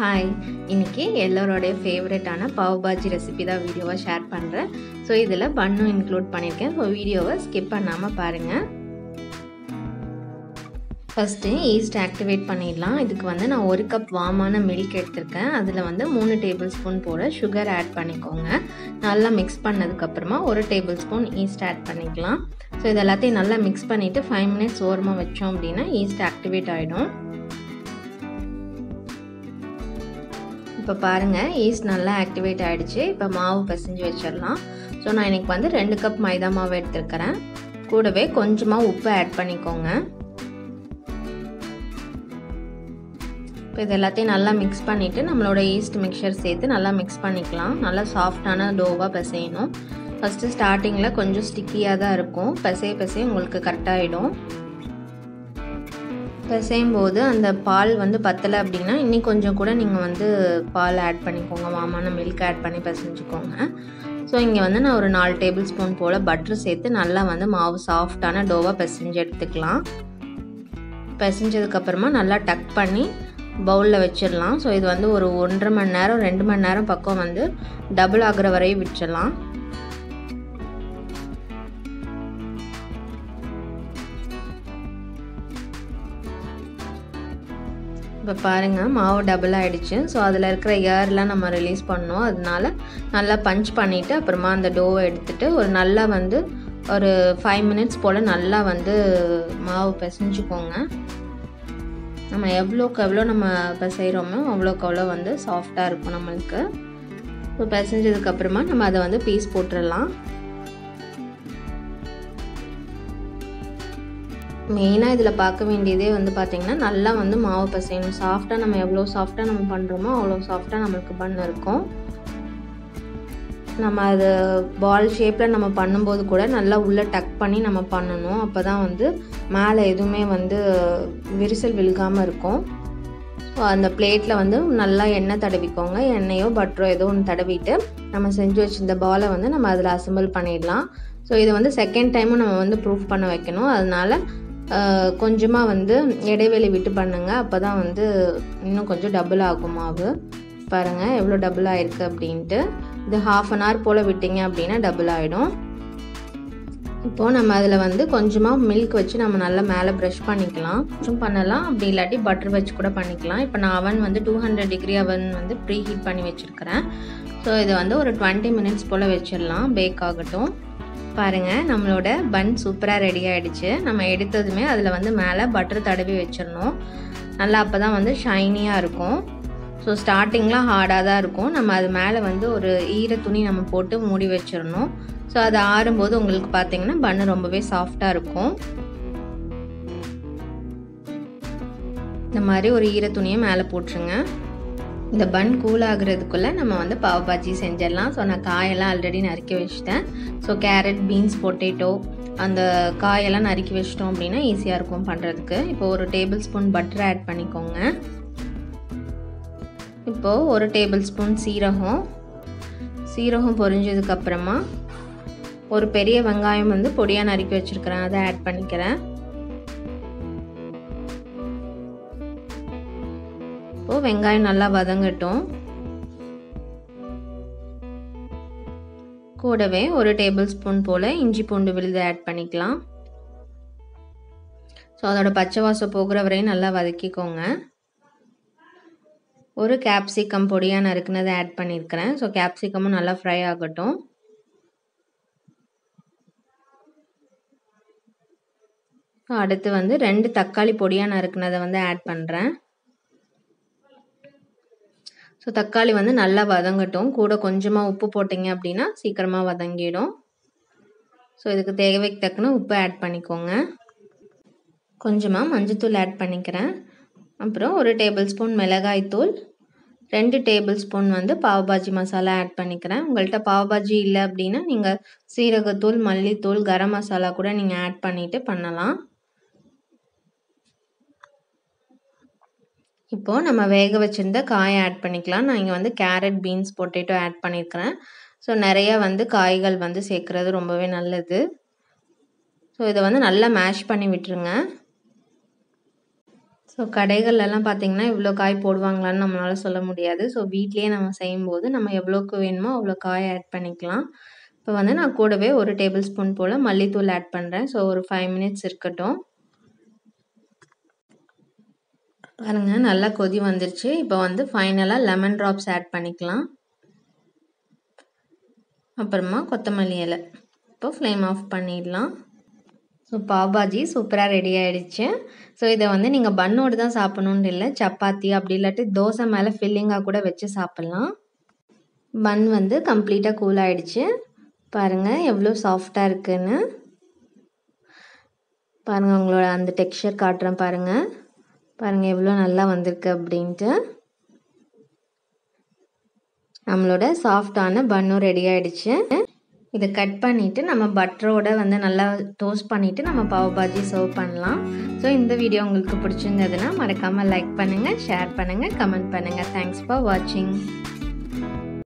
Hi இன்னைக்கு எல்லோருடைய ஃபேவரட்டான பாவ் பாஜி ரெசிபி தான் வீடியோவை ஷேர் பண்ணுறேன் ஸோ இதில் பண்ணும் இன்க்ளூட் பண்ணியிருக்கேன். ஸோ வீடியோவை ஸ்கிப் பண்ணாமல் பாருங்கள் ஃபஸ்ட்டு ஈஸ்ட் ஆக்டிவேட் பண்ணிடலாம். இதுக்கு வந்து நான் ஒரு கப் வாமான மில்க் எடுத்திருக்கேன். அதில் வந்து மூணு டேபிள் ஸ்பூன் போல் சுகர் ஆட் பண்ணிக்கோங்க. நல்லா மிக்ஸ் பண்ணதுக்கப்புறமா ஒரு டேபிள் ஸ்பூன் ஈஸ்ட் ஆட் பண்ணிக்கலாம். ஸோ இது எல்லாத்தையும் நல்லா மிக்ஸ் பண்ணிவிட்டு ஃபைவ் மினிட்ஸ் ஓரமாக வச்சோம் அப்படின்னா ஈஸ்ட் ஆக்டிவேட் ஆகிடும் இப்போ பாருங்கள் ஈஸ்ட் நல்லா ஆக்டிவேட் ஆகிடுச்சு இப்போ மாவு பிசைஞ்சு வச்சிடலாம். ஸோ நான் இன்றைக்கி வந்து ரெண்டு கப் மைதா மாவு எடுத்துருக்கிறேன். கூடவே கொஞ்சமாக உப்பு ஆட் பண்ணிக்கோங்க. இப்போ இது எல்லாத்தையும் நல்லா மிக்ஸ் பண்ணிவிட்டு நம்மளோட ஈஸ்ட் மிக்சர் சேர்த்து நல்லா மிக்ஸ் பண்ணிக்கலாம். நல்லா சாஃப்டான டோவாக பிசையணும். ஃபஸ்ட்டு ஸ்டார்டிங்கில் கொஞ்சம் ஸ்டிக்கியாக தான் இருக்கும். பிசைய பிசைய உங்களுக்கு கரெக்டாகிடும் பிசையும் போது அந்த பால் வந்து பத்தலை அப்படின்னா இன்னும் கொஞ்சம் கூட நீங்கள் வந்து பால் ஆட் பண்ணிக்கோங்க. வாமான மில்க் ஆட் பண்ணி பிசைஞ்சுக்கோங்க. ஸோ இங்கே வந்து நான் ஒரு நாலு டேபிள் ஸ்பூன் போல் பட்ரு சேர்த்து நல்லா வந்து மாவு சாஃப்டான டோவாக பிசைஞ்சு எடுத்துக்கலாம். பிசைஞ்சதுக்கப்புறமா நல்லா டக் பண்ணி பவுலில் வச்சிடலாம். ஸோ இது வந்து ஒரு ஒன்றரை மணி நேரம் ரெண்டு மணி நேரம் பக்கம் வந்து டபுள் ஆகிற வரையும் விட்டுடலாம். இப்போ பாருங்கள் மாவு டபுள் ஆகிடுச்சு ஸோ அதில் இருக்கிற ஏர்லாம் நம்ம ரிலீஸ் பண்ணோம் அதனால நல்லா பஞ்ச் பண்ணிவிட்டு அப்புறமா அந்த டோவை எடுத்துகிட்டு ஒரு நல்லா வந்து ஒரு ஃபைவ் மினிட்ஸ் போல் நல்லா வந்து மாவு பிசைஞ்சுக்கோங்க. நம்ம எவ்வளோக்கு எவ்வளோ நம்ம பிசைகிறோமோ அவ்வளோக்கு அவ்வளோ வந்து சாஃப்டாக இருக்கும் நம்மளுக்கு. இப்போ பிசைஞ்சதுக்கப்புறமா நம்ம அதை வந்து பீஸ் போட்டுடலாம் மெயினாக இதில் பார்க்க வேண்டியதே வந்து பார்த்திங்கன்னா நல்லா வந்து மாவு பசையணும். சாஃப்டாக நம்ம எவ்வளோ சாஃப்டாக நம்ம பண்ணுறோமோ அவ்வளோ சாஃப்டாக நம்மளுக்கு பண்ண இருக்கும். நம்ம அது பால் ஷேப்பில் நம்ம பண்ணும்போது கூட நல்லா உள்ளே டக் பண்ணி நம்ம பண்ணணும். அப்போ தான் வந்து மேலே எதுவுமே வந்து விரிசல் விழுகாமல் இருக்கும். ஸோ அந்த பிளேட்டில் வந்து நல்லா எண்ணெய் தடவிக்கோங்க. எண்ணெயோ பட்டரோ ஏதோ ஒன்று தடவிட்டு நம்ம செஞ்சு வச்சுருந்த பாலை வந்து நம்ம அதில் அசம்பிள் பண்ணிடலாம். ஸோ இதை வந்து செகண்ட் டைமும் நம்ம வந்து ப்ரூஃப் பண்ண வைக்கணும். அதனால் கொஞ்சமாக வந்து இடைவெளி விட்டு பண்ணுங்கள் அப்போ தான் வந்து இன்னும் கொஞ்சம் டபுள் ஆகும் மாவு. பாருங்கள் எவ்வளோ டபுள் ஆகிருக்கு அப்படின்ட்டு. இது ஹாஃப் அன் ஹவர் போல் விட்டிங்க அப்படின்னா டபுள் ஆகிடும் இப்போது நம்ம அதில் வந்து கொஞ்சமாக மில்க் வச்சு நம்ம நல்லா மேலே ப்ரஷ் பண்ணிக்கலாம். கொஞ்சம் பண்ணலாம். அப்படி இல்லாட்டி பட்டர் வச்சு கூட பண்ணிக்கலாம். இப்போ நான் அவன் வந்து டூ ஹண்ட்ரட் டிகிரி அவன் வந்து ப்ரீ ஹீட் பண்ணி வச்சுருக்கிறேன். ஸோ இதை வந்து ஒரு டுவெண்ட்டி மினிட்ஸ் போல் வச்சிடலாம். பேக் ஆகட்டும். பாருங்கள் நம்மளோட பன் சூப்பராக ரெடி ஆகிடுச்சு நம்ம எடுத்ததுமே அதில் வந்து மேலே பட்டர் தடவி வச்சிடணும். நல்லா அப்போ தான் வந்து ஷைனியாக இருக்கும். ஸோ ஸ்டார்டிங்லாம் ஹார்டாக தான் இருக்கும். நம்ம அது மேலே வந்து ஒரு ஈர துணி நம்ம போட்டு மூடி வச்சிடணும். ஸோ அது ஆறும்போது உங்களுக்கு பார்த்தீங்கன்னா பன்னு ரொம்பவே சாஃப்டாக இருக்கும். இந்த மாதிரி ஒரு ஈர துணியை மேலே போட்டுருங்க. இந்த பன் கூல் ஆகுறதுக்குள்ளே நம்ம வந்து பாவ் பாஜி செஞ்சிடலாம். ஸோ நான் காயெல்லாம் ஆல்ரெடி நறுக்கி வச்சுட்டேன். ஸோ கேரட் பீன்ஸ் பொட்டேட்டோ அந்த காயெல்லாம் நறுக்கி வச்சிட்டோம் அப்படின்னா ஈஸியாக இருக்கும் பண்ணுறதுக்கு இப்போ ஒரு டேபிள் ஸ்பூன் பட்டர் ஆட் பண்ணிக்கோங்க. இப்போது ஒரு டேபிள் ஸ்பூன் சீரகம். சீரகம் பொரிஞ்சதுக்கப்புறமா ஒரு பெரிய வெங்காயம் வந்து பொடியாக நறுக்கி வச்சுருக்கிறேன். அதை ஆட் பண்ணிக்கிறேன். இப்போது வெங்காயம் நல்லா வதங்கட்டும். கூடவே ஒரு டேபிள் ஸ்பூன் போல் இஞ்சி பூண்டு விழுது ஆட் பண்ணிக்கலாம். ஸோ அதோட பச்சை வாசம் போகிற வரையும் நல்லா வதக்கிக்கோங்க. ஒரு கேப்சிகம் பொடியாக நறுக்குனதை ஆட் பண்ணியிருக்கிறேன் ஸோ கேப்சிகமும் நல்லா ஃப்ரை ஆகட்டும். அடுத்து வந்து ரெண்டு தக்காளி பொடியாக நறுக்குனதை வந்து ஆட் பண்ணுறேன் ஸோ தக்காளி வந்து நல்லா வதங்கட்டும். கூட கொஞ்சமாக உப்பு போட்டிங்க அப்படின்னா சீக்கிரமாக வதங்கிடும். ஸோ இதுக்கு தேவைக்கு தக்கன உப்பு ஆட் பண்ணிக்கோங்க. கொஞ்சமாக மஞ்சத்தூள் ஆட் பண்ணிக்கிறேன். அப்புறம் ஒரு டேபிள் ஸ்பூன் மிளகாய்த்தூள். ரெண்டு டேபிள் ஸ்பூன் வந்து பாவ்பாஜி மசாலா ஆட் பண்ணிக்கிறேன். உங்கள்கிட்ட பாவ்பாஜி இல்லை அப்படின்னா நீங்கள் சீரகத்தூள் மல்லித்தூள் கரம் மசாலா கூட நீங்கள் ஆட் பண்ணிவிட்டு பண்ணலாம். இப்போது நம்ம வேக வச்சுருந்த காயை ஆட் பண்ணிக்கலாம். நான் இங்கே வந்து கேரட் பீன்ஸ் பொட்டேட்டோ ஆட் பண்ணியிருக்கிறேன் ஸோ நிறையா வந்து காய்கள் வந்து சேர்க்குறது ரொம்பவே நல்லது. ஸோ இதை வந்து நல்லா மேஷ் பண்ணி விட்டுருங்க. ஸோ ஸோ கடைகள்லாம் பார்த்தீங்கன்னா இவ்வளோ காய் போடுவாங்களான்னு நம்மளால் சொல்ல முடியாது. ஸோ வீட்லேயே நம்ம செய்யும்போது நம்ம எவ்வளோக்கு வேணுமோ அவ்வளோ காய் ஆட் பண்ணிக்கலாம். இப்போ வந்து நான் கூடவே ஒரு டேபிள் ஸ்பூன் போல் மல்லித்தூள் ஆட் பண்ணுறேன் ஸோ ஒரு ஃபைவ் மினிட்ஸ் இருக்கட்டும். பாருங்கள் நல்லா கொதி வந்துருச்சு. இப்போ வந்து ஃபைனலாக லெமன் ட்ராப்ஸ் ஆட் பண்ணிக்கலாம். அப்புறமா கொத்தமல்லி இலை. இப்போ ஃப்ளேம் ஆஃப் பண்ணிடலாம். ஸோ பாவ்பாஜி சூப்பராக ரெடி ஆகிடுச்சு ஸோ இதை வந்து நீங்கள் பன்னோடு தான் சாப்பிட்ணுன்னு இல்லை சப்பாத்தி அப்படி இல்லாட்டி தோசை மேலே ஃபில்லிங்காக கூட வச்சு சாப்பிட்லாம். பன் வந்து கம்ப்ளீட்டாக கூல் ஆகிடுச்சு பாருங்கள் எவ்வளோ சாஃப்டாக இருக்குன்னு. பாருங்கள் உங்களோட அந்த டெக்ஸ்சர் காட்டுறேன் பாருங்கள் பாருங்கள் எவ்வளோ நல்லா வந்திருக்கு அப்படின்ட்டு. நம்மளோட சாஃப்டான பன்னும் ரெடி ஆகிடுச்சு இதை கட் பண்ணிவிட்டு நம்ம பட்டரோட வந்து நல்லா டோஸ்ட் பண்ணிவிட்டு நம்ம பாவ் பாஜி சர்வ் பண்ணலாம். ஸோ இந்த வீடியோ உங்களுக்கு பிடிச்சிருந்ததுன்னா மறக்காமல் லைக் பண்ணுங்கள் ஷேர் பண்ணுங்கள் கமெண்ட் பண்ணுங்கள் தேங்க்ஸ் ஃபார் வாட்சிங்